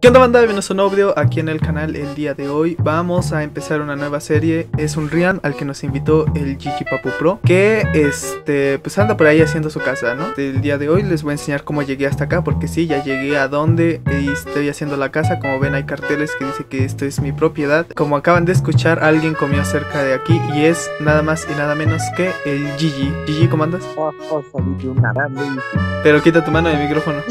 ¿Qué onda banda? Bienvenidos a un nuevo video aquí en el canal. El día de hoy Vamos a empezar una nueva serie. Es un Rian al que nos invitó el Gigi Papu Pro Que este, pues anda por ahí haciendo su casa, ¿no? El día de hoy les voy a enseñar cómo llegué hasta acá Porque sí, ya llegué a donde estoy haciendo la casa. Como ven hay carteles que dice que esto es mi propiedad. Como acaban de escuchar, alguien comió cerca de aquí Y es nada más y nada menos que el Gigi. Gigi, ¿cómo andas? Oh, oh, Pero quita tu mano del micrófono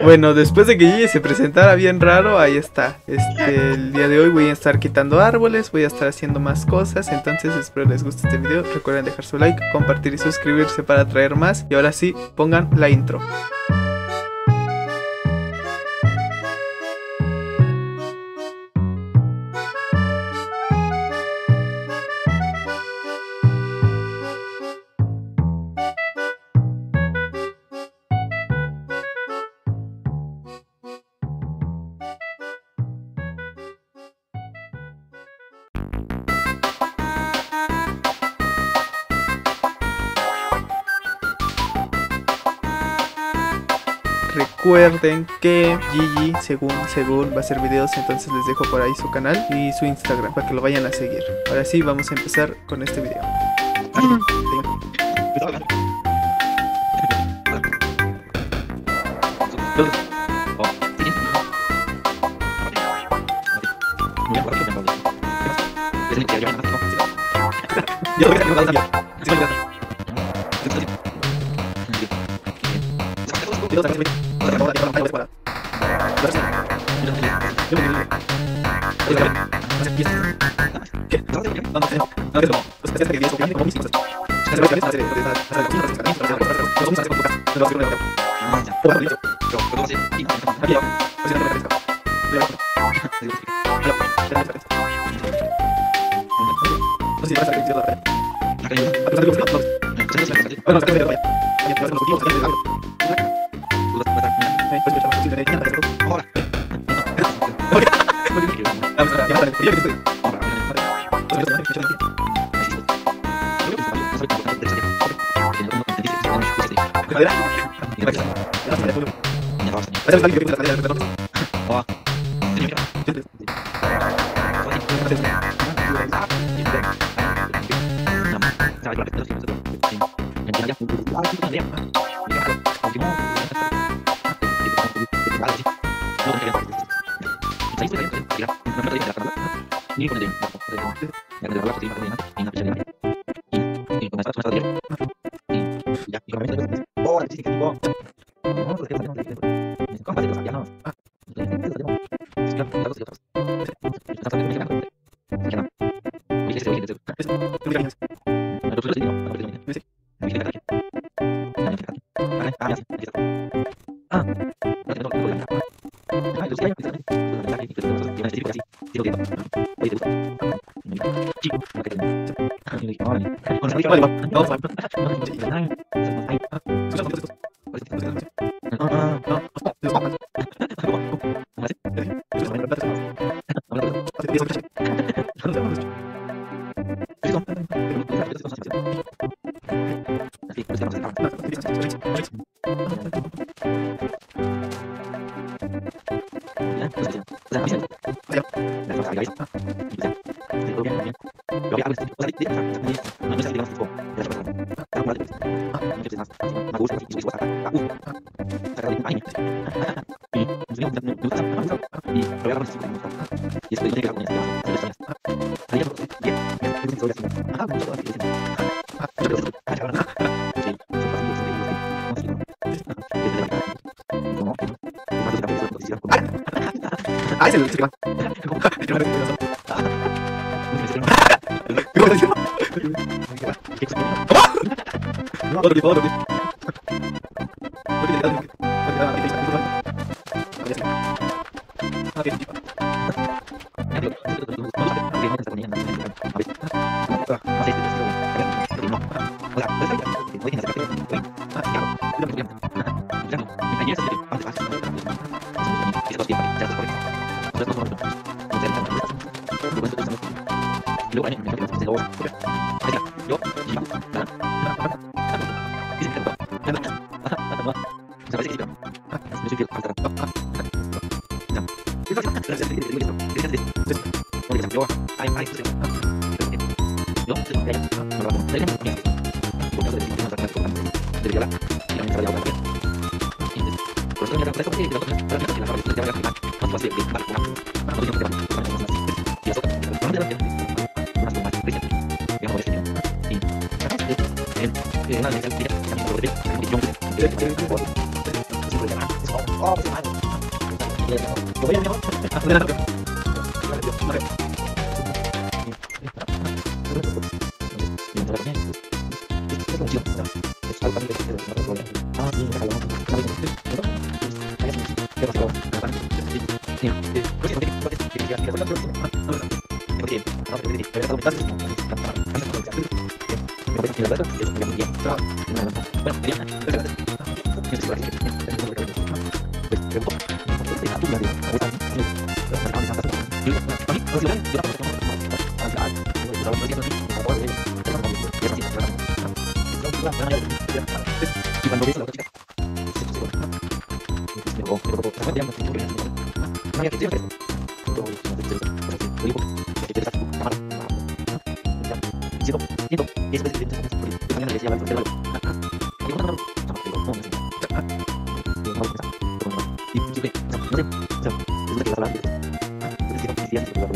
Bueno, después de que Gigi se presentara bien raro, ahí está. Este, el día de hoy voy a estar quitando árboles, voy a estar haciendo más cosas, entonces espero les guste este video. Recuerden dejar su like, compartir y suscribirse para traer más. Y ahora sí, pongan la intro. Recuerden que Gigi, según, según, va a hacer videos, entonces les dejo por ahí su canal y su Instagram para que lo vayan a seguir. Ahora sí, vamos a empezar con este video. Bueno, es que me voy a ir iya gitu orang Terima kasih. Ah, 私は。y 빨간색 여기 있으니까 이러면 되면서 이거 싫어 어디 어디 어디 어디 Gracias. Gracias. Gracias.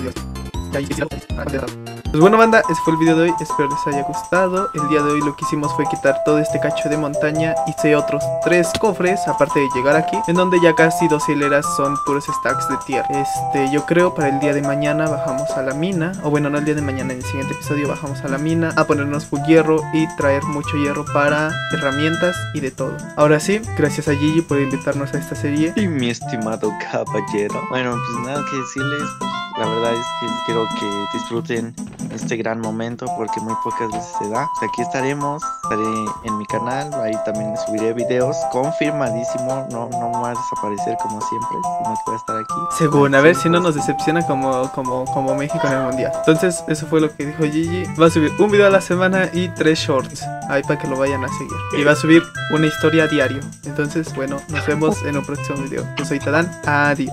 Dios. Pues bueno banda, ese fue el video de hoy, espero les haya gustado El día de hoy lo que hicimos fue quitar todo este cacho de montaña Hice otros tres cofres, aparte de llegar aquí En donde ya casi dos hileras son puros stacks de tierra Este, yo creo para el día de mañana bajamos a la mina O bueno, no el día de mañana, en el siguiente episodio bajamos a la mina A ponernos full hierro y traer mucho hierro para herramientas y de todo Ahora sí, gracias a Gigi por invitarnos a esta serie Y mi estimado caballero Bueno, pues nada que decirles la verdad es que quiero que disfruten este gran momento porque muy pocas veces se da. Pues aquí estaremos, estaré en mi canal, ahí también subiré videos confirmadísimo, no, no va a desaparecer como siempre, sino que voy a estar aquí. Según, a ah, ver si no pues. nos decepciona como, como, como México en el Mundial. Entonces, eso fue lo que dijo Gigi. Va a subir un video a la semana y tres shorts, ahí para que lo vayan a seguir. Y va a subir una historia a diario. Entonces, bueno, nos vemos en un próximo video. Yo soy Tadán, adiós.